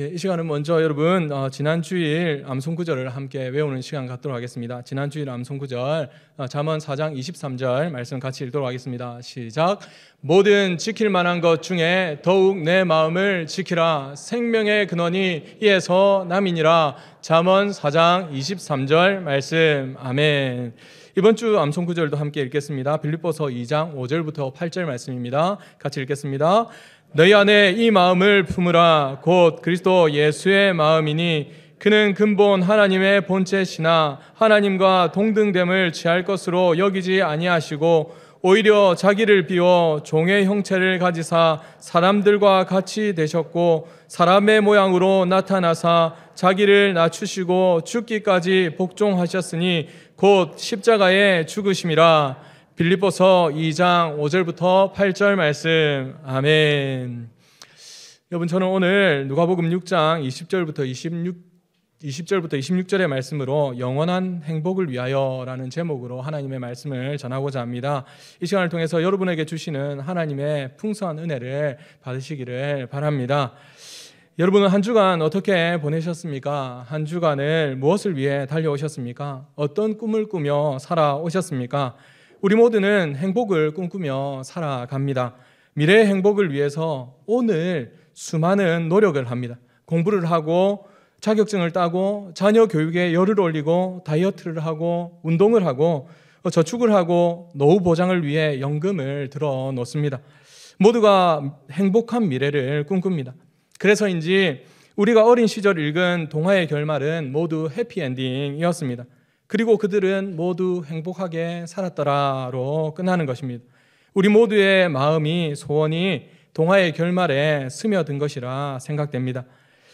예, 이 시간은 먼저 여러분 어, 지난 주일 암송 구절을 함께 외우는 시간 갖도록 하겠습니다. 지난 주일 암송 구절 어, 잠언 4장 23절 말씀 같이 읽도록 하겠습니다. 시작. 모든 지킬 만한 것 중에 더욱 내 마음을 지키라. 생명의 근원이 이에서 남이니라. 잠언 4장 23절 말씀. 아멘. 이번 주 암송 구절도 함께 읽겠습니다. 빌립보서 2장 5절부터 8절 말씀입니다. 같이 읽겠습니다. 너희 안에 이 마음을 품으라. 곧 그리스도 예수의 마음이니 그는 근본 하나님의 본체시나 하나님과 동등됨을 취할 것으로 여기지 아니하시고 오히려 자기를 비워 종의 형체를 가지사 사람들과 같이 되셨고 사람의 모양으로 나타나사 자기를 낮추시고 죽기까지 복종하셨으니 곧 십자가에 죽으심이라 빌립보서 2장 5절부터 8절 말씀. 아멘. 여러분 저는 오늘 누가복음 6장 20절부터 26 20절부터 26절의 말씀으로 영원한 행복을 위하여라는 제목으로 하나님의 말씀을 전하고자 합니다. 이 시간을 통해서 여러분에게 주시는 하나님의 풍성한 은혜를 받으시기를 바랍니다. 여러분은 한 주간 어떻게 보내셨습니까? 한 주간을 무엇을 위해 달려오셨습니까? 어떤 꿈을 꾸며 살아오셨습니까? 우리 모두는 행복을 꿈꾸며 살아갑니다. 미래의 행복을 위해서 오늘 수많은 노력을 합니다. 공부를 하고 자격증을 따고 자녀 교육에 열을 올리고 다이어트를 하고 운동을 하고 저축을 하고 노후 보장을 위해 연금을 들어 놓습니다. 모두가 행복한 미래를 꿈꿉니다. 그래서인지 우리가 어린 시절 읽은 동화의 결말은 모두 해피엔딩이었습니다. 그리고 그들은 모두 행복하게 살았더라로 끝나는 것입니다. 우리 모두의 마음이 소원이 동화의 결말에 스며든 것이라 생각됩니다.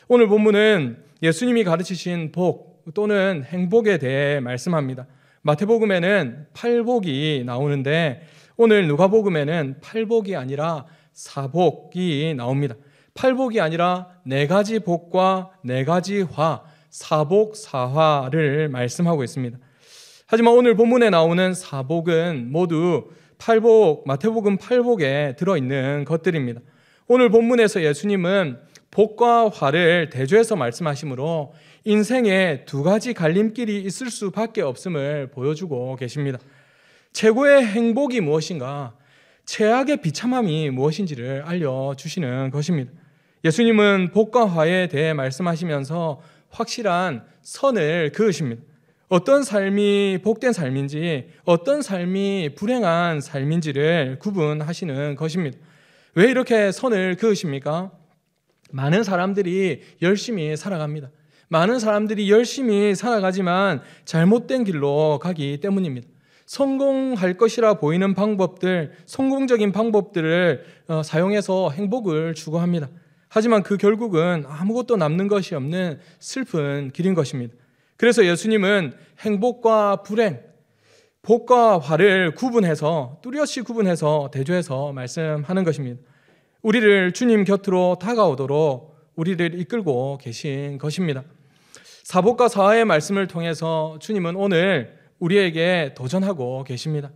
오늘 본문은 예수님이 가르치신 복 또는 행복에 대해 말씀합니다. 마태복음에는 팔복이 나오는데 오늘 누가복음에는 팔복이 아니라 사복이 나옵니다. 팔복이 아니라 네 가지 복과 네 가지 화, 사복 사화를 말씀하고 있습니다. 하지만 오늘 본문에 나오는 사복은 모두 팔복 마태복음 팔복에 들어 있는 것들입니다. 오늘 본문에서 예수님은 복과 화를 대조해서 말씀하시므로 인생에 두 가지 갈림길이 있을 수밖에 없음을 보여주고 계십니다. 최고의 행복이 무엇인가? 최악의 비참함이 무엇인지를 알려주시는 것입니다. 예수님은 복과 화에 대해 말씀하시면서 확실한 선을 그으십니다. 어떤 삶이 복된 삶인지, 어떤 삶이 불행한 삶인지를 구분하시는 것입니다. 왜 이렇게 선을 그으십니까? 많은 사람들이 열심히 살아갑니다. 많은 사람들이 열심히 살아가지만 잘못된 길로 가기 때문입니다. 성공할 것이라 보이는 방법들, 성공적인 방법들을 어, 사용해서 행복을 추구합니다. 하지만 그 결국은 아무것도 남는 것이 없는 슬픈 길인 것입니다. 그래서 예수님은 행복과 불행, 복과 화를 구분해서 뚜렷이 구분해서 대조해서 말씀하는 것입니다. 우리를 주님 곁으로 다가오도록 우리를 이끌고 계신 것입니다. 사복과 사화의 말씀을 통해서 주님은 오늘 우리에게 도전하고 계십니다.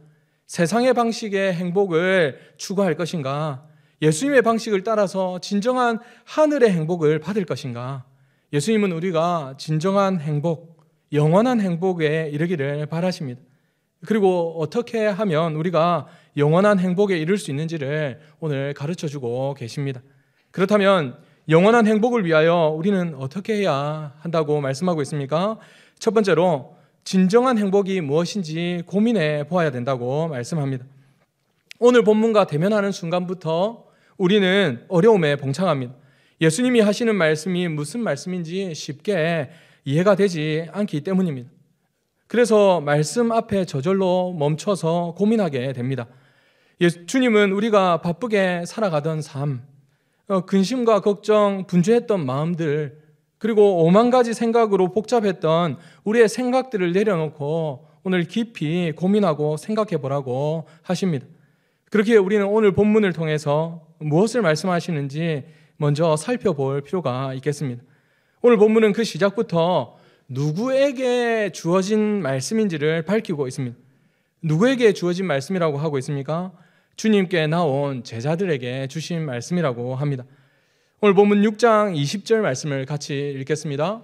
세상의 방식의 행복을 추구할 것인가? 예수님의 방식을 따라서 진정한 하늘의 행복을 받을 것인가? 예수님은 우리가 진정한 행복, 영원한 행복에 이르기를 바라십니다. 그리고 어떻게 하면 우리가 영원한 행복에 이를 수 있는지를 오늘 가르쳐 주고 계십니다. 그렇다면 영원한 행복을 위하여 우리는 어떻게 해야 한다고 말씀하고 있습니까? 첫 번째로 진정한 행복이 무엇인지 고민해 보아야 된다고 말씀합니다. 오늘 본문과 대면하는 순간부터 우리는 어려움에 봉착합니다. 예수님이 하시는 말씀이 무슨 말씀인지 쉽게 이해가 되지 않기 때문입니다. 그래서 말씀 앞에 저절로 멈춰서 고민하게 됩니다. 주님은 우리가 바쁘게 살아가던 삶, 어, 근심과 걱정, 분주했던 마음들, 그리고 오만 가지 생각으로 복잡했던 우리의 생각들을 내려놓고 오늘 깊이 고민하고 생각해 보라고 하십니다. 그렇게 우리는 오늘 본문을 통해서 무엇을 말씀하시는지 먼저 살펴볼 필요가 있겠습니다. 오늘 본문은 그 시작부터 누구에게 주어진 말씀인지를 밝히고 있습니다. 누구에게 주어진 말씀이라고 하고 있습니까? 주님께 나온 제자들에게 주신 말씀이라고 합니다. 오늘 본문 6장 20절 말씀을 같이 읽겠습니다.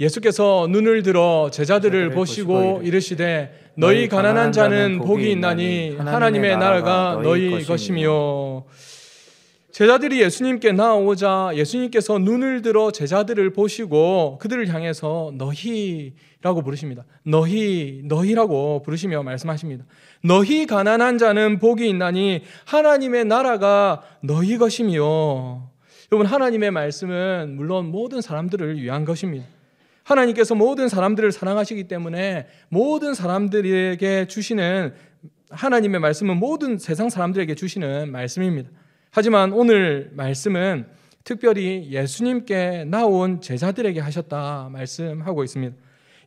예수께서 눈을 들어 제자들을 보시고 이르시되 너희 가난한 자는 복이 있나니 하나님의 나라가 너희 것이며. 제자들이 예수님께 나오자 예수님께서 눈을 들어 제자들을 보시고 그들을 향해서 너희라고 부르십니다. 너희 너희라고 부르시며 말씀하십니다. 너희 가난한 자는 복이 있나니 하나님의 나라가 너희 것이며 여러분 하나님의 말씀은 물론 모든 사람들을 위한 것입니다. 하나님께서 모든 사람들을 사랑하시기 때문에 모든 사람들에게 주시는 하나님의 말씀은 모든 세상 사람들에게 주시는 말씀입니다. 하지만 오늘 말씀은 특별히 예수님께 나온 제자들에게 하셨다 말씀하고 있습니다.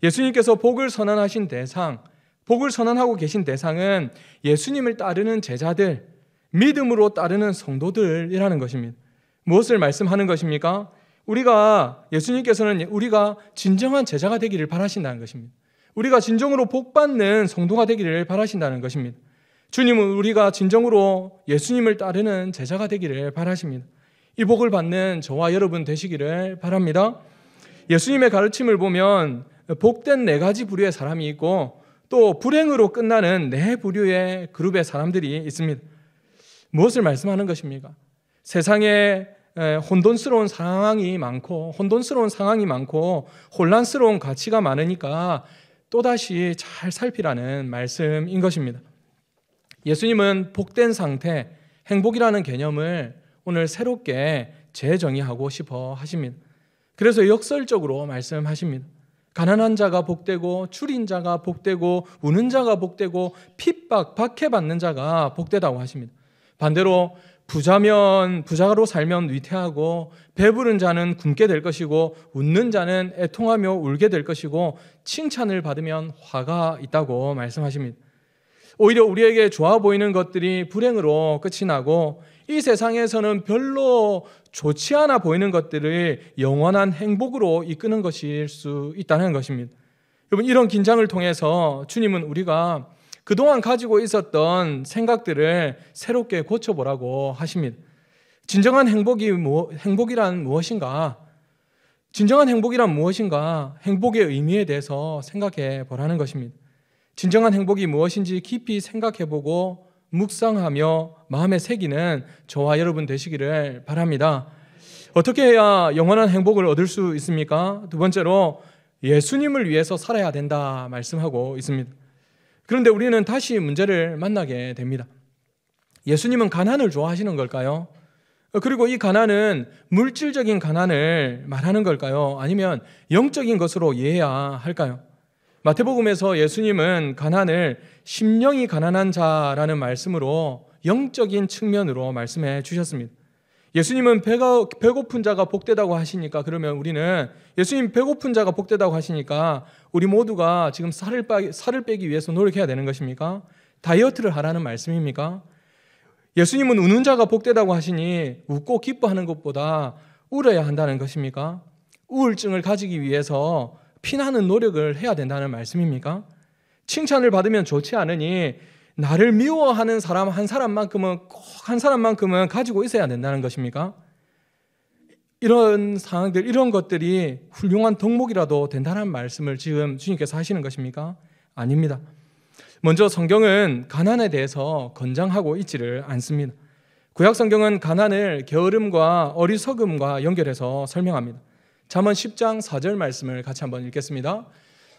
예수님께서 복을 선언하신 대상, 복을 선언하고 계신 대상은 예수님을 따르는 제자들, 믿음으로 따르는 성도들이라는 것입니다. 무엇을 말씀하는 것입니까? 우리가 예수님께서는 우리가 진정한 제자가 되기를 바라신다는 것입니다. 우리가 진정으로 복 받는 성도가 되기를 바라신다는 것입니다. 주님은 우리가 진정으로 예수님을 따르는 제자가 되기를 바라십니다. 이 복을 받는 저와 여러분 되시기를 바랍니다. 예수님의 가르침을 보면 복된 네 가지 부류의 사람이 있고 또 불행으로 끝나는 네 부류의 그룹의 사람들이 있습니다. 무엇을 말씀하는 것입니까? 세상에 에, 혼돈스러운 상황이 많고 혼돈스러운 상황이 많고 혼란스러운 가치가 많으니까 또다시 잘 살피라는 말씀인 것입니다. 예수님은 복된 상태, 행복이라는 개념을 오늘 새롭게 재정의하고 싶어 하십니다. 그래서 역설적으로 말씀하십니다. 가난한 자가 복되고 줄인 자가 복되고 우는 자가 복되고 핍박 박해받는 자가 복되다고 하십니다. 반대로 부자면 부자로 살면 위태하고 배부른 자는 굶게 될 것이고 웃는 자는 애통하며 울게 될 것이고 칭찬을 받으면 화가 있다고 말씀하십니다. 오히려 우리에게 좋아 보이는 것들이 불행으로 끝이 나고 이 세상에서는 별로 좋지 않아 보이는 것들을 영원한 행복으로 이끄는 것일 수 있다는 것입니다. 여러분 이런 긴장을 통해서 주님은 우리가 그동안 가지고 있었던 생각들을 새롭게 고쳐보라고 하십니다. 진정한 행복이 뭐, 행복이란 무엇인가? 진정한 행복이란 무엇인가? 행복의 의미에 대해서 생각해 보라는 것입니다. 진정한 행복이 무엇인지 깊이 생각해 보고 묵상하며 마음에 새기는 저와 여러분 되시기를 바랍니다. 어떻게 해야 영원한 행복을 얻을 수 있습니까? 두 번째로 예수님을 위해서 살아야 된다 말씀하고 있습니다. 그런데 우리는 다시 문제를 만나게 됩니다. 예수님은 가난을 좋아하시는 걸까요? 그리고 이 가난은 물질적인 가난을 말하는 걸까요? 아니면 영적인 것으로 이해해야 할까요? 마태복음에서 예수님은 가난을 심령이 가난한 자라는 말씀으로 영적인 측면으로 말씀해 주셨습니다. 예수님은 배가 배고픈 자가 복되다고 하시니까 그러면 우리는 예수님 배고픈 자가 복되다고 하시니까 우리 모두가 지금 살을 빼 살을 빼기 위해서 노력해야 되는 것입니까? 다이어트를 하라는 말씀입니까? 예수님은 우는 자가 복되다고 하시니 웃고 기뻐하는 것보다 울어야 한다는 것입니까? 우울증을 가지기 위해서 피나는 노력을 해야 된다는 말씀입니까? 칭찬을 받으면 좋지 않으니 나를 미워하는 사람 한 사람만큼은 꼭 한 사람만큼은 가지고 있어야 된다는 것입니까? 이런 상황들, 이런 것들이 훌륭한 덕목이라도 된다는 말씀을 지금 주님께서 하시는 것입니까? 아닙니다. 먼저 성경은 가난에 대해서 건장하고 있지를 않습니다. 구약 성경은 가난을 게으름과 어리석음과 연결해서 설명합니다. 잠언 10장 4절 말씀을 같이 한번 읽겠습니다.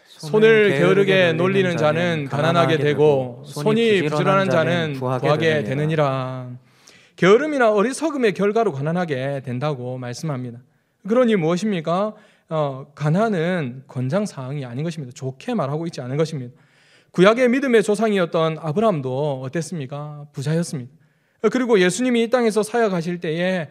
손을 게으르게 놀리는 자는 가난하게 되고 손이 부지런한 자는 구하게 되느니라. 게으름이나 어리석음의 결과로 가난하게 된다고 말씀합니다. 그러니 무엇입니까? 어, 가난은 권장 사항이 아닌 것입니다. 좋게 말하고 있지 않은 것입니다. 구약의 믿음의 조상이었던 아브라함도 어땠습니까? 부자였습니다. 그리고 예수님이 이 땅에서 사역하실 때에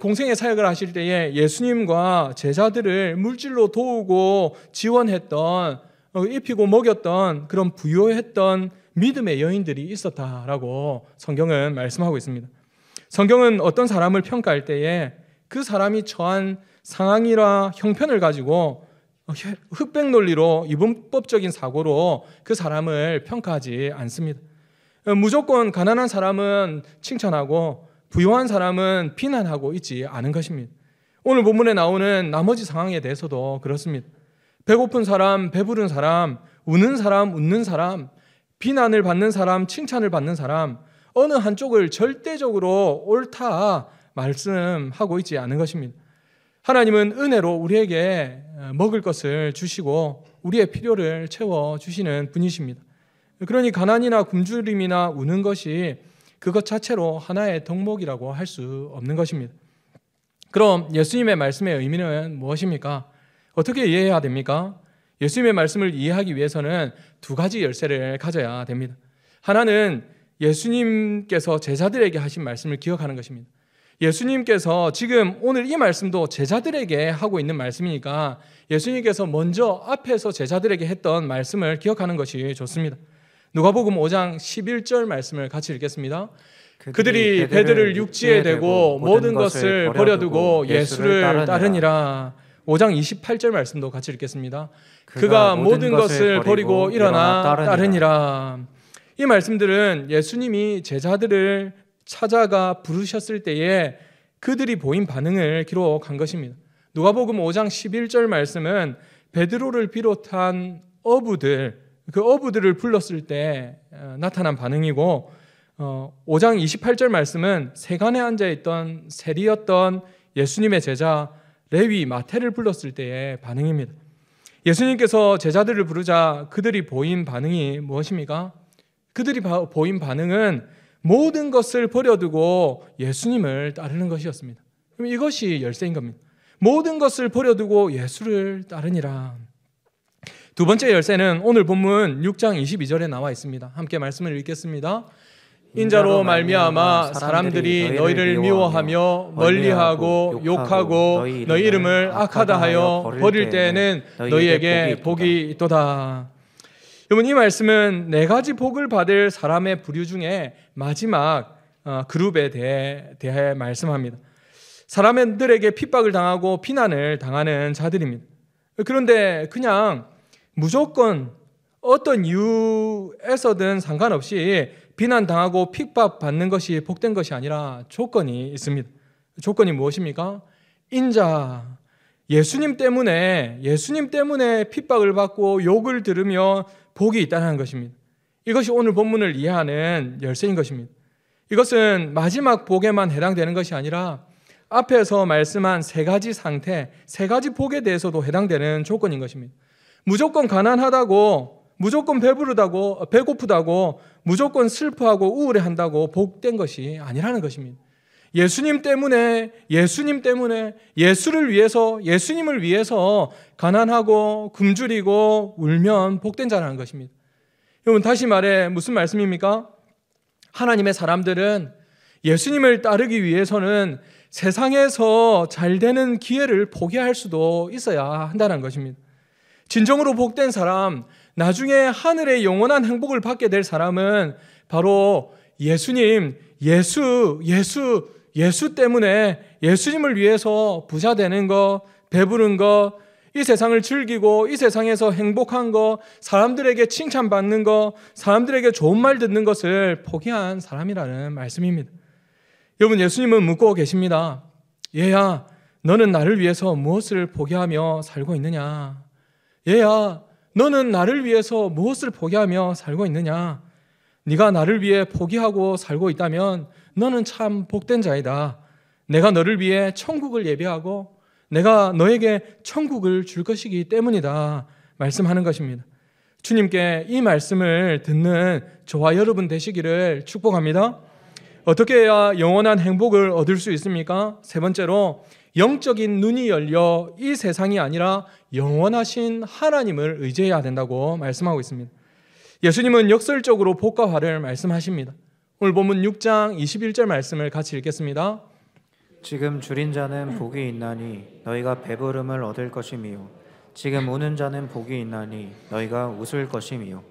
공생의 사역을 하실 때에 예수님과 제자들을 물질로 도우고 지원했던 어, 입히고 먹였던 그런 부요했던 믿음의 여인들이 있었다라고 성경은 말씀하고 있습니다. 성경은 어떤 사람을 평가할 때에 그 사람이 처한 상황이나 형편을 가지고 흑백 논리로 이분법적인 사고로 그 사람을 평가하지 않습니다. 무조건 가난한 사람은 칭찬하고 부유한 사람은 비난하고 있지 않은 것입니다. 오늘 본문에 나오는 나머지 상황에 대해서도 그렇습니다. 배고픈 사람, 배부른 사람, 우는 사람, 웃는 사람, 비난을 받는 사람, 칭찬을 받는 사람, 어느 한쪽을 절대적으로 옳다 말씀하고 있지 않은 것입니다. 하나님은 은혜로 우리에게 먹을 것을 주시고 우리의 필요를 채워 주시는 분이십니다. 그러니 가난이나 굶주림이나 우는 것이 그것 자체로 하나의 덕목이라고 할 수 없는 것입니다. 그럼 예수님의 말씀의 의미는 무엇입니까? 어떻게 이해해야 됩니까? 예수님의 말씀을 이해하기 위해서는 두 가지 열쇠를 가져야 됩니다. 하나는 예수님께서 제자들에게 하신 말씀을 기억하는 것입니다. 예수님께서 지금 오늘 이 말씀도 제자들에게 하고 있는 말씀이니까 예수님께서 먼저 앞에서 제자들에게 했던 말씀을 기억하는 것이 좋습니다. 누가복음 5장 11절 말씀을 같이 읽겠습니다. 그들이 배들을 육지에 대고 모든 것을 버려두고 예수를 따르니라. 5장 28절 말씀도 같이 읽겠습니다. 그가 모든 것을 버리고 일어나 따르니라. 이 말씀들은 예수님이 제자들을 찾아가 부르셨을 때에 그들이 보인 반응을 기록한 것입니다. 누가복음 5장 11절 말씀은 베드로를 비롯한 어부들 그 어부들을 불렀을 때 어, 나타난 반응이고 5장 어, 28절 말씀은 세간에 앉아 있던 세리였던 예수님의 제자 레위 마태를 불렀을 때의 반응입니다. 예수님께서 제자들을 부르자 그들이 보인 반응이 무엇입니까? 그들이 보인 반응은 모든 것을 버려두고 예수님을 따르는 것이었습니다. 그럼 이것이 열쇠인 겁니다. 모든 것을 버려두고 예수를 따르니라. 두 번째 열쇠는 오늘 본문 6장 22절에 나와 있습니다. 함께 말씀을 읽겠습니다. 인자로 말미암아 사람들이 너희를 미워하며 멀리하고 욕하고 너희 이름을 악하다 하여 버릴 때에는 너희에게 복이 있도다. 여러분 이 말씀은 네 가지 복을 받을 사람의 부류 중에 마지막 어, 그룹에 대해, 대해 말씀합니다. 사람들에게 핍박을 당하고 비난을 당하는 자들입니다. 그런데 그냥 무조건 어떤 이유에서든 상관없이 비난당하고 핍박받는 것이 복된 것이 아니라 조건이 있습니다. 조건이 무엇입니까? 인자. 예수님 때문에, 예수님 때문에 핍박을 받고 욕을 들으며 복이 있다는 것입니다. 이것이 오늘 본문을 이해하는 열쇠인 것입니다. 이것은 마지막 복에만 해당되는 것이 아니라 앞에서 말씀한 세 가지 상태, 세 가지 복에 대해서도 해당되는 조건인 것입니다. 무조건 가난하다고, 무조건 배부르다고, 배고프다고, 무조건 슬퍼하고 우울해한다고 복된 것이 아니라는 것입니다. 예수님 때문에, 예수님 때문에, 예수를 위해서, 예수님을 위해서 가난하고 굶주리고 울면 복된 자라는 것입니다. 여러분, 다시 말해, 무슨 말씀입니까? 하나님의 사람들은 예수님을 따르기 위해서는 세상에서 잘 되는 기회를 포기할 수도 있어야 한다는 것입니다. 진정으로 복된 사람, 나중에 하늘의 영원한 행복을 받게 될 사람은 바로 예수님, 예수, 예수, 예수 때문에 예수님을 위해서 부자 되는 것, 배부른 것, 이 세상을 즐기고 이 세상에서 행복한 것, 사람들에게 칭찬받는 것, 사람들에게 좋은 말 듣는 것을 포기한 사람이라는 말씀입니다. 여러분, 예수님은 묻고 계십니다. 얘야, 너는 나를 위해서 무엇을 포기하며 살고 있느냐? 얘야, 너는 나를 위해서 무엇을 포기하며 살고 있느냐? 네가 나를 위해 포기하고 살고 있다면 너는 참 복된 자이다. 내가 너를 위해 천국을 예배하고 내가 너에게 천국을 줄 것이기 때문이다. 말씀하는 것입니다. 주님께 이 말씀을 듣는 저와 여러분 되시기를 축복합니다. 어떻게 해야 영원한 행복을 얻을 수 있습니까? 세 번째로 영적인 눈이 열려 이 세상이 아니라 영원하신 하나님을 의지해야 된다고 말씀하고 있습니다. 예수님은 역설적으로 복과 화를 말씀하십니다. 오늘 본문 6장 21절 말씀을 같이 읽겠습니다. 지금 줄인 자는 복이 있나니 너희가 배부름을 얻을 것이미요 지금 우는 자는 복이 있나니 너희가 웃을 것이미요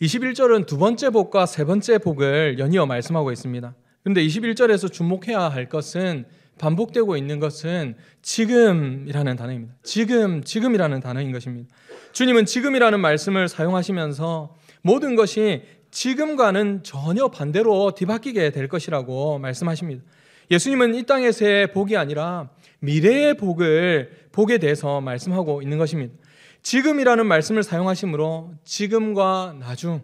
21절은 두 번째 복과 세 번째 복을 연이어 말씀하고 있습니다. 그런데 21절에서 주목해야 할 것은 반복되고 있는 것은 지금이라는 단어입니다. 지금, 지금이라는 단어인 것입니다. 주님은 지금이라는 말씀을 사용하시면서 모든 것이 지금과는 전혀 반대로 뒤바뀌게 될 것이라고 말씀하십니다. 예수님은 이 땅에서의 복이 아니라 미래의 복을 복에 대해서 말씀하고 있는 것입니다. 지금이라는 말씀을 사용하시므로 지금과 나중,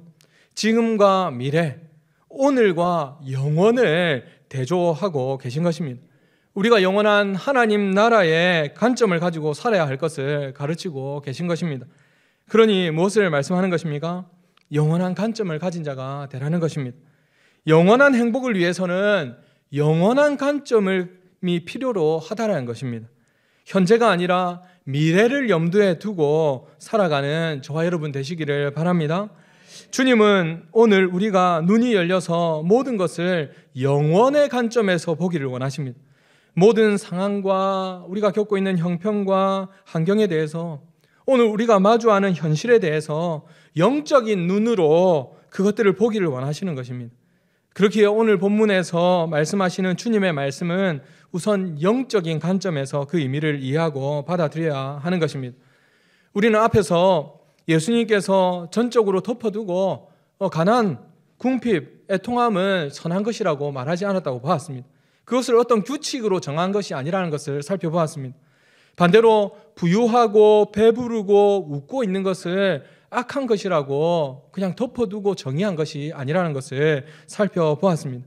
지금과 미래, 오늘과 영원을 대조하고 계신 것입니다. 우리가 영원한 하나님 나라의 관점을 가지고 살아야 할 것을 가르치고 계신 것입니다. 그러니 무엇을 말씀하는 것입니까? 영원한 관점을 가진 자가 되라는 것입니다. 영원한 행복을 위해서는 영원한 관점이 필요로 하다라는 것입니다. 현재가 아니라 미래를 염두에 두고 살아가는 저와 여러분 되시기를 바랍니다. 주님은 오늘 우리가 눈이 열려서 모든 것을 영원의 관점에서 보기를 원하십니다. 모든 상황과 우리가 겪고 있는 형편과 환경에 대해서 오늘 우리가 마주하는 현실에 대해서 영적인 눈으로 그것들을 보기를 원하시는 것입니다. 그렇기에 오늘 본문에서 말씀하시는 주님의 말씀은 우선 영적인 관점에서 그 의미를 이해하고 받아들여야 하는 것입니다. 우리는 앞에서 예수님께서 전적으로 덮어두고 어, 가난, 궁핍, 애통함은 선한 것이라고 말하지 않았다고 보았습니다. 그것을 어떤 규칙으로 정한 것이 아니라는 것을 살펴보았습니다. 반대로 부유하고 배부르고 웃고 있는 것을 악한 것이라고 그냥 덮어두고 정의한 것이 아니라는 것을 살펴보았습니다.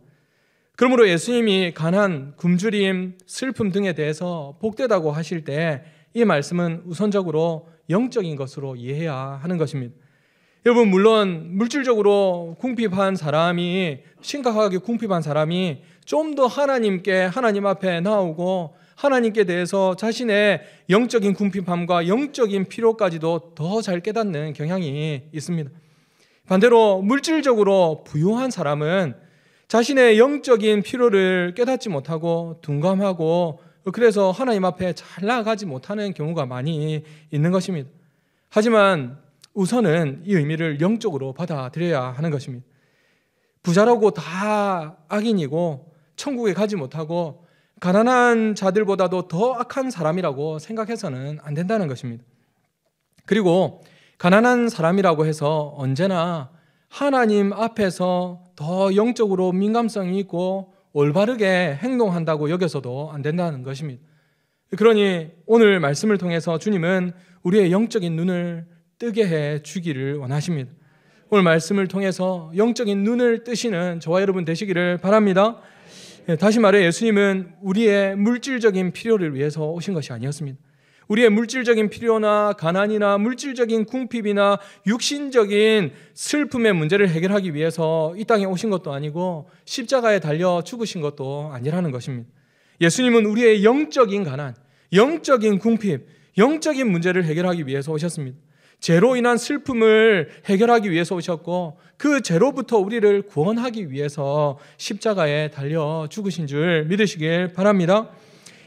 그러므로 예수님이 가난, 굶주림, 슬픔 등에 대해서 복되다고 하실 때 이 말씀은 우선적으로 영적인 것으로 이해해야 하는 것입니다. 여러분 물론 물질적으로 궁핍한 사람이 심각하게 궁핍한 사람이 좀 더 하나님께 하나님 앞에 나오고 하나님께 대해서 자신의 영적인 궁핍함과 영적인 필요까지도 더 잘 깨닫는 경향이 있습니다. 반대로 물질적으로 부유한 사람은 자신의 영적인 필요를 깨닫지 못하고 둔감하고 그래서 하나님 앞에 잘 나아가지 못하는 경우가 많이 있는 것입니다. 하지만 우선은 이 의미를 영적으로 받아들여야 하는 것입니다. 부자라고 다 악인이고 천국에 가지 못하고 가난한 자들보다도 더 악한 사람이라고 생각해서는 안 된다는 것입니다. 그리고 가난한 사람이라고 해서 언제나 하나님 앞에서 더 영적으로 민감성이 있고 올바르게 행동한다고 여겨서도 안 된다는 것입니다. 그러니 오늘 말씀을 통해서 주님은 우리의 영적인 눈을 뜨게 해 주기를 원하십니다. 오늘 말씀을 통해서 영적인 눈을 뜨시는 저와 여러분 되시기를 바랍니다. 예, 다시 말해 예수님은 우리의 물질적인 필요를 위해서 오신 것이 아니었습니다. 우리의 물질적인 필요나 가난이나 물질적인 궁핍이나 육신적인 슬픔의 문제를 해결하기 위해서 이 땅에 오신 것도 아니고 십자가에 달려 죽으신 것도 아니라는 것입니다. 예수님은 우리의 영적인 가난, 영적인 궁핍, 영적인 문제를 해결하기 위해서 오셨습니다. 죄로 인한 슬픔을 해결하기 위해서 오셨고 그 죄로부터 우리를 구원하기 위해서 십자가에 달려 죽으신 줄 믿으시길 바랍니다.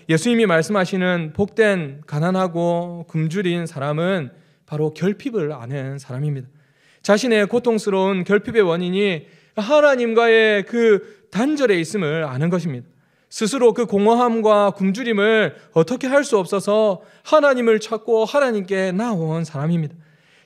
예수님이 말씀하시는 복된 가난하고 굶주린 사람은 바로 결핍을 아는 사람입니다. 자신의 고통스러운 결핍의 원인이 하나님과의 그 단절에 있음을 아는 것입니다. 스스로 그 공허함과 굶주림을 어떻게 할 수 없어서 하나님을 찾고 하나님께 나온 사람입니다.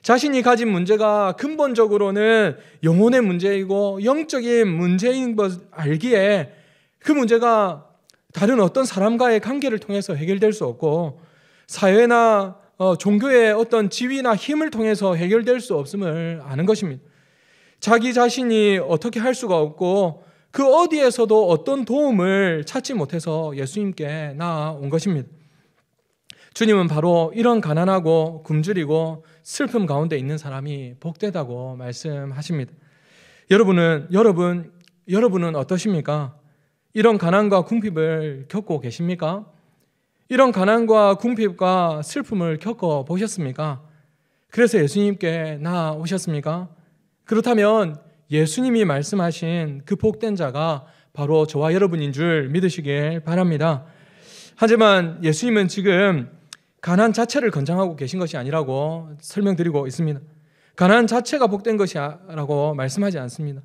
자신이 가진 문제가 근본적으로는 영혼의 문제이고 영적인 문제인 것 알기에 그 문제가 다른 어떤 사람과의 관계를 통해서 해결될 수 없고 사회나 어, 종교의 어떤 지위나 힘을 통해서 해결될 수 없음을 아는 것입니다. 자기 자신이 어떻게 할 수가 없고 그 어디에서도 어떤 도움을 찾지 못해서 예수님께 나아온 것입니다. 주님은 바로 이런 가난하고 굶주리고 슬픔 가운데 있는 사람이 복되다고 말씀하십니다. 여러분은 여러분 여러분은 어떠십니까? 이런 가난과 궁핍을 겪고 계십니까? 이런 가난과 궁핍과 슬픔을 겪어 보셨습니까? 그래서 예수님께 나오셨습니까? 그렇다면 예수님이 말씀하신 그 복된 자가 바로 저와 여러분인 줄 믿으시길 바랍니다. 하지만 예수님은 지금 가난 자체를 권장하고 계신 것이 아니라고 설명드리고 있습니다. 가난 자체가 복된 것이라고 말씀하지 않습니다.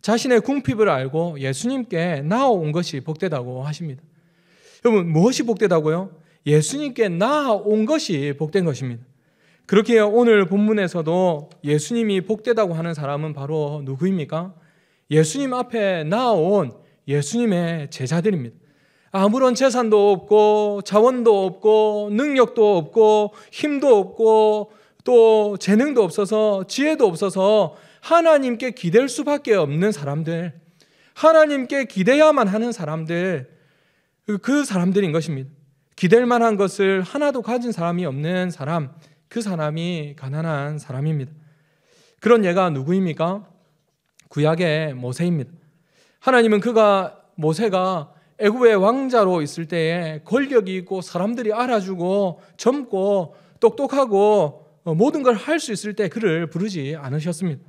자신의 궁핍을 알고 예수님께 나아온 것이 복되다고 하십니다. 여러분, 무엇이 복되다고요? 예수님께 나아온 것이 복된 것입니다. 그렇게 오늘 본문에서도 예수님이 복되다고 하는 사람은 바로 누구입니까? 예수님 앞에 나온 예수님의 제자들입니다. 아무런 재산도 없고 자원도 없고 능력도 없고 힘도 없고 또 재능도 없어서 지혜도 없어서 하나님께 기댈 수밖에 없는 사람들, 하나님께 기대야만 하는 사람들, 그 사람들인 것입니다. 기댈 만한 것을 하나도 가진 사람이 없는 사람, 그 사람이 가난한 사람입니다. 그런 예가 누구입니까? 구약의 모세입니다. 하나님은 그가 모세가 애굽의 왕자로 있을 때에 권력이 있고 사람들이 알아주고 젊고 똑똑하고 모든 걸 할 수 있을 때 그를 부르지 않으셨습니다.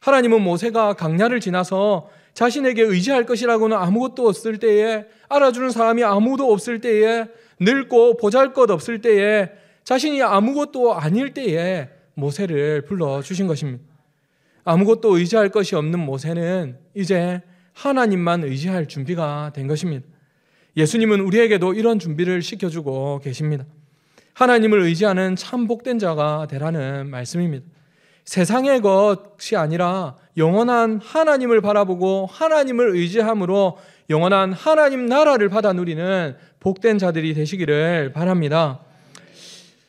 하나님은 모세가 강야를 지나서 자신에게 의지할 것이라고는 아무것도 없을 때에 알아주는 사람이 아무도 없을 때에 늙고 보잘것 없을 때에 자신이 아무것도 아닐 때에 모세를 불러 주신 것입니다. 아무것도 의지할 것이 없는 모세는 이제 하나님만 의지할 준비가 된 것입니다. 예수님은 우리에게도 이런 준비를 시켜주고 계십니다. 하나님을 의지하는 참 복된 자가 되라는 말씀입니다. 세상의 것이 아니라 영원한 하나님을 바라보고 하나님을 의지함으로 영원한 하나님 나라를 받아 누리는 복된 자들이 되시기를 바랍니다.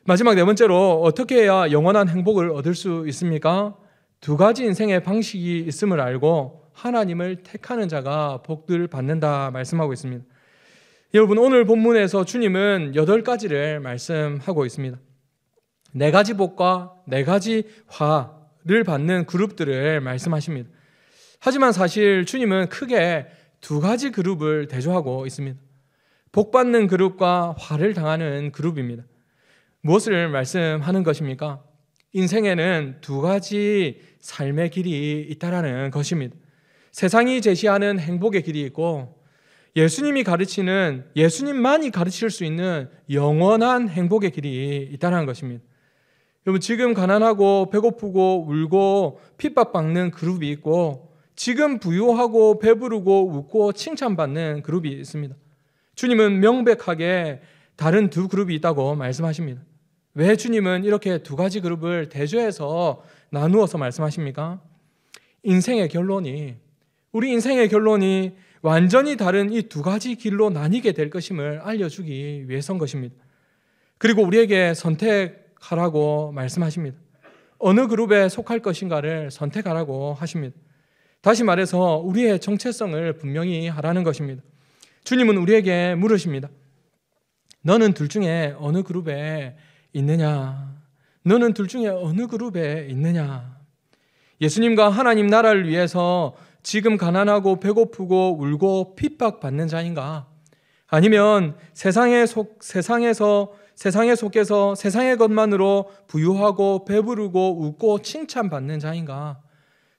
마지막 네 번째로 어떻게 해야 영원한 행복을 얻을 수 있습니까? 두 가지 인생의 방식이 있음을 알고 하나님을 택하는 자가 복들 받는다 말씀하고 있습니다. 여러분 오늘 본문에서 주님은 여덟 가지를 말씀하고 있습니다. 네 가지 복과 네 가지 화를 받는 그룹들을 말씀하십니다. 하지만 사실 주님은 크게 두 가지 그룹을 대조하고 있습니다. 복 받는 그룹과 화를 당하는 그룹입니다. 무엇을 말씀하는 것입니까? 인생에는 두 가지 삶의 길이 있다라는 것입니다. 세상이 제시하는 행복의 길이 있고 예수님이 가르치는 예수님만이 가르칠 수 있는 영원한 행복의 길이 있다는 것입니다. 여러분 지금 가난하고 배고프고 울고 핍박받는 그룹이 있고 지금 부유하고 배부르고 웃고 칭찬받는 그룹이 있습니다. 주님은 명백하게 다른 두 그룹이 있다고 말씀하십니다. 왜 주님은 이렇게 두 가지 그룹을 대조해서 나누어서 말씀하십니까? 인생의 결론이 우리 인생의 결론이 완전히 다른 이 두 가지 길로 나뉘게 될 것임을 알려주기 위해서인 것입니다. 그리고 우리에게 선택하라고 말씀하십니다. 어느 그룹에 속할 것인가를 선택하라고 하십니다. 다시 말해서 우리의 정체성을 분명히 하라는 것입니다. 주님은 우리에게 물으십니다. 너는 둘 중에 어느 그룹에 있느냐? 너는 둘 중에 어느 그룹에 있느냐? 예수님과 하나님 나라를 위해서 지금 가난하고 배고프고 울고 핍박받는 자인가? 아니면 세상에 속, 세상에서 세상에 속해서 세상의 것만으로 부유하고 배부르고 웃고 칭찬받는 자인가?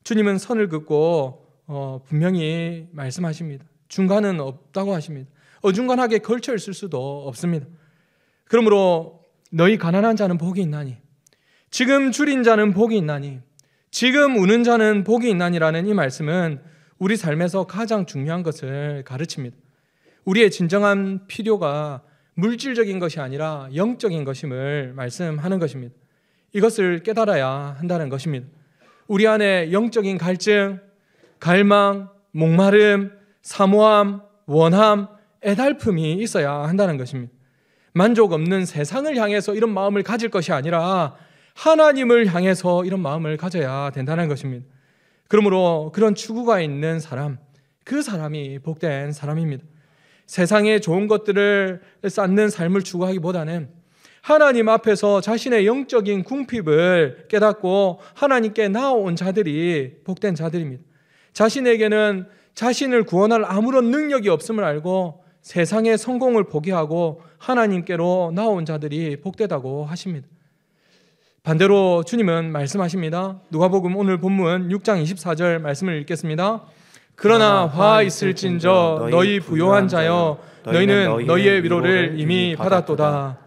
주님은 선을 긋고 어, 분명히 말씀하십니다. 중간은 없다고 하십니다. 어중간하게 걸쳐 있을 수도 없습니다. 그러므로 너희 가난한 자는 복이 있나니 지금 줄인 자는 복이 있나니 지금 우는 자는 복이 있나니라는 이 말씀은 우리 삶에서 가장 중요한 것을 가르칩니다. 우리의 진정한 필요가 물질적인 것이 아니라 영적인 것임을 말씀하는 것입니다. 이것을 깨달아야 한다는 것입니다. 우리 안에 영적인 갈증, 갈망, 목마름, 사모함, 원함, 애달픔이 있어야 한다는 것입니다. 만족 없는 세상을 향해서 이런 마음을 가질 것이 아니라 하나님을 향해서 이런 마음을 가져야 된다는 것입니다. 그러므로 그런 추구가 있는 사람, 그 사람이 복된 사람입니다. 세상의 좋은 것들을 쌓는 삶을 추구하기보다는 하나님 앞에서 자신의 영적인 궁핍을 깨닫고 하나님께 나온 자들이 복된 자들입니다. 자신에게는 자신을 구원할 아무런 능력이 없음을 알고 세상의 성공을 포기하고 하나님께로 나온 자들이 복되다고 하십니다. 반대로 주님은 말씀하십니다. 누가복음 오늘 본문 6장 24절 말씀을 읽겠습니다. 그러나 화 있을진저 너희 부요한 자여 너희는 너희의 위로를 이미 받았도다.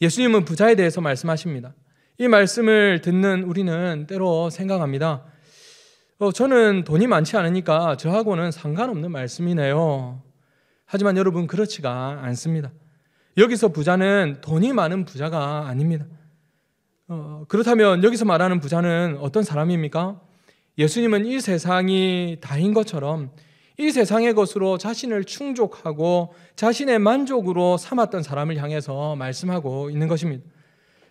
예수님은 부자에 대해서 말씀하십니다. 이 말씀을 듣는 우리는 때로 생각합니다. 어, 저는 돈이 많지 않으니까 저하고는 상관없는 말씀이네요. 하지만 여러분 그렇지가 않습니다. 여기서 부자는 돈이 많은 부자가 아닙니다. 어, 그렇다면 여기서 말하는 부자는 어떤 사람입니까? 예수님은 이 세상이 다인 것처럼 이 세상의 것으로 자신을 충족하고 자신의 만족으로 삼았던 사람을 향해서 말씀하고 있는 것입니다.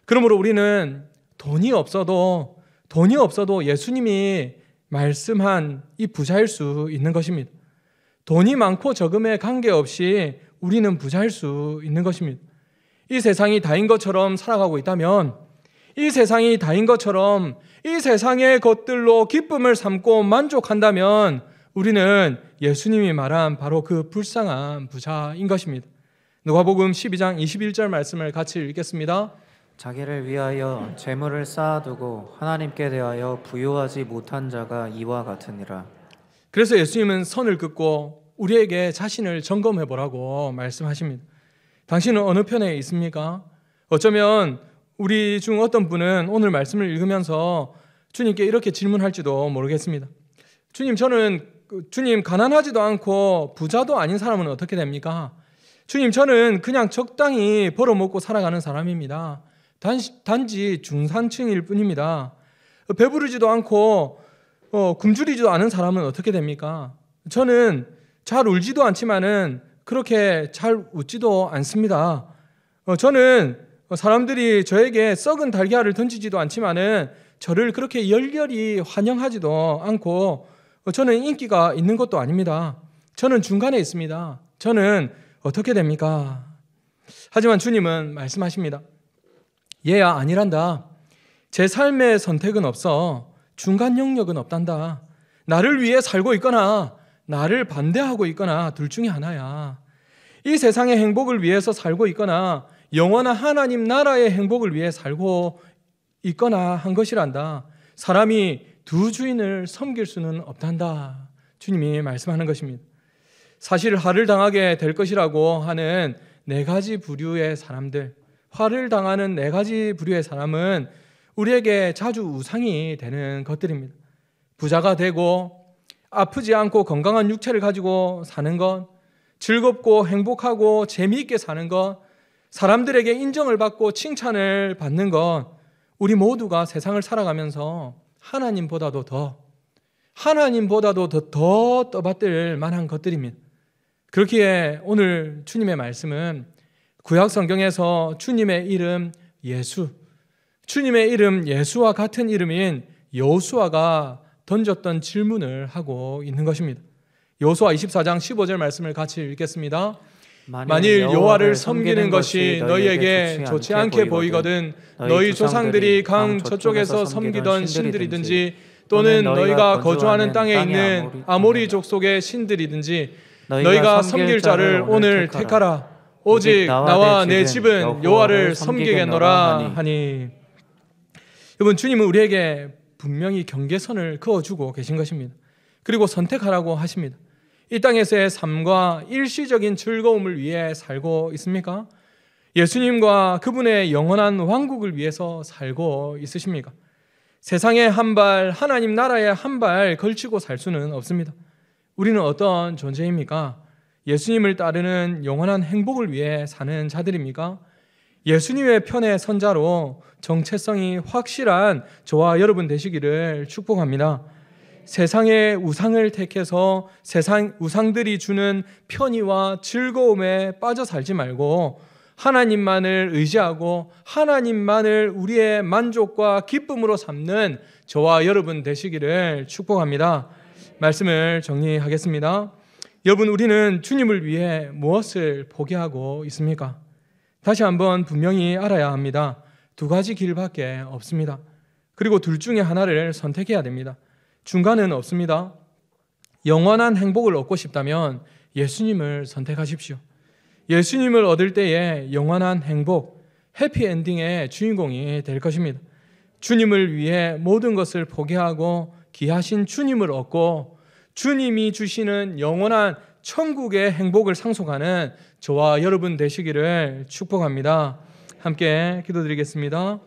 그러므로 우리는 돈이 없어도 돈이 없어도 예수님이 말씀한 이 부자일 수 있는 것입니다. 돈이 많고 적음에 관계없이 우리는 부자일 수 있는 것입니다. 이 세상이 다인 것처럼 살아가고 있다면 이 세상이 다인 것처럼 이 세상의 것들로 기쁨을 삼고 만족한다면 우리는 예수님이 말한 바로 그 불쌍한 부자인 것입니다. 누가복음 12장 21절 말씀을 같이 읽겠습니다. 자기를 위하여 재물을 쌓아두고 하나님께 대하여 부요하지 못한 자가 이와 같으니라. 그래서 예수님은 선을 긋고 우리에게 자신을 점검해 보라고 말씀하십니다. 당신은 어느 편에 있습니까? 어쩌면 우리 중 어떤 분은 오늘 말씀을 읽으면서 주님께 이렇게 질문할지도 모르겠습니다. 주님, 저는 그 주님 가난하지도 않고 부자도 아닌 사람은 어떻게 됩니까? 주님, 저는 그냥 적당히 벌어먹고 살아가는 사람입니다. 단지, 단지 중산층일 뿐입니다. 배부르지도 않고 어, 굶주리지도 않은 사람은 어떻게 됩니까? 저는 잘 울지도 않지만은 그렇게 잘 웃지도 않습니다. 어, 저는 사람들이 저에게 썩은 달걀을 던지지도 않지만은 저를 그렇게 열렬히 환영하지도 않고 어, 저는 인기가 있는 것도 아닙니다. 저는 중간에 있습니다. 저는 어떻게 됩니까? 하지만 주님은 말씀하십니다. 얘야 아니란다. 제 삶의 선택은 없어. 중간 영역은 없단다. 나를 위해 살고 있거나 나를 반대하고 있거나 둘 중에 하나야. 이 세상의 행복을 위해서 살고 있거나 영원한 하나님 나라의 행복을 위해 살고 있거나 한 것이란다. 사람이 두 주인을 섬길 수는 없단다. 주님이 말씀하는 것입니다. 사실 화를 당하게 될 것이라고 하는 네 가지 부류의 사람들, 화를 당하는 네 가지 부류의 사람은 우리에게 자주 우상이 되는 것들입니다. 부자가 되고 아프지 않고 건강한 육체를 가지고 사는 것, 즐겁고 행복하고 재미있게 사는 것, 사람들에게 인정을 받고 칭찬을 받는 것, 우리 모두가 세상을 살아가면서 하나님보다도 더, 하나님보다도 더, 더 떠받들 만한 것들입니다. 그렇기에 오늘 주님의 말씀은 구약 성경에서 주님의 이름 예수, 주님의 이름 예수와 같은 이름인 여수아가 던졌던 질문을 하고 있는 것입니다. 여호수아 24장 15절 말씀을 같이 읽겠습니다. 만일 여호와를 섬기는 것이 너희에게 좋지 않게 보이거든 너희 조상들이 강 저쪽에서 섬기던 신들이든지 또는 너희가 거주하는 땅에 있는 아모리 족속의 신들이든지 너희가 섬길 자를 오늘 택하라. 오직 나와 내 집은 여호와를 섬기겠노라 하니 여러분 주님은 우리에게 분명히 경계선을 그어주고 계신 것입니다. 그리고 선택하라고 하십니다. 이 땅에서의 삶과 일시적인 즐거움을 위해 살고 있습니까? 예수님과 그분의 영원한 왕국을 위해서 살고 있으십니까? 세상에 한 발, 하나님 나라에 한 발 걸치고 살 수는 없습니다. 우리는 어떤 존재입니까? 예수님을 따르는 영원한 행복을 위해 사는 자들입니까? 예수님의 편의 선자로 정체성이 확실한 저와 여러분 되시기를 축복합니다. 세상의 우상을 택해서 세상 우상들이 주는 편의와 즐거움에 빠져 살지 말고 하나님만을 의지하고 하나님만을 우리의 만족과 기쁨으로 삼는 저와 여러분 되시기를 축복합니다. 말씀을 정리하겠습니다. 여러분 우리는 주님을 위해 무엇을 포기하고 있습니까? 다시 한번 분명히 알아야 합니다. 두 가지 길밖에 없습니다. 그리고 둘 중에 하나를 선택해야 됩니다. 중간은 없습니다. 영원한 행복을 얻고 싶다면 예수님을 선택하십시오. 예수님을 얻을 때에 영원한 행복, 해피엔딩의 주인공이 될 것입니다. 주님을 위해 모든 것을 포기하고 귀하신 주님을 얻고 주님이 주시는 영원한 천국의 행복을 상속하는 저와 여러분 되시기를 축복합니다. 함께 기도드리겠습니다.